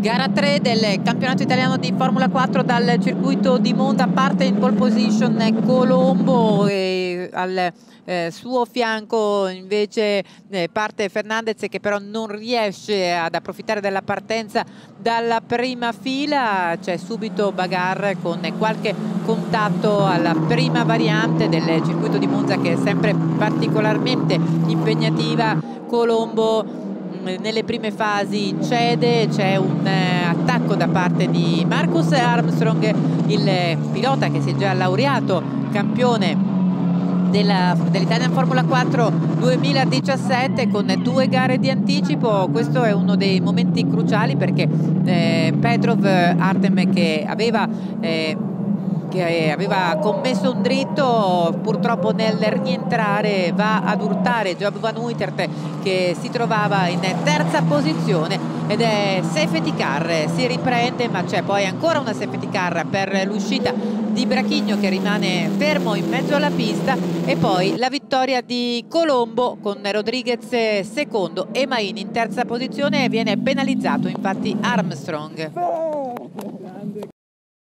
Gara 3 del campionato italiano di Formula 4 dal circuito di Monza parte in pole position Colombo e al eh, suo fianco invece eh, parte Fernandez che però non riesce ad approfittare della partenza dalla prima fila. C'è subito Bagar con qualche contatto alla prima variante del circuito di Monza che è sempre particolarmente impegnativa. Colombo nelle prime fasi cede, c'è un eh, attacco da parte di Marcus Armstrong, il pilota che si è già laureato campione dell'Italian Formula 4 2017 con due gare di anticipo. Questo è uno dei momenti cruciali perché eh, Petrov Artem che aveva eh, che aveva commesso un dritto purtroppo nel rientrare va ad urtare Job Van Uitert che si trovava in terza posizione ed è safety car si riprende ma c'è poi ancora una safety car per l'uscita di Brachigno che rimane fermo in mezzo alla pista e poi la vittoria di Colombo con Rodriguez secondo e Maini in terza posizione viene penalizzato infatti Armstrong